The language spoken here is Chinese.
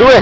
诸位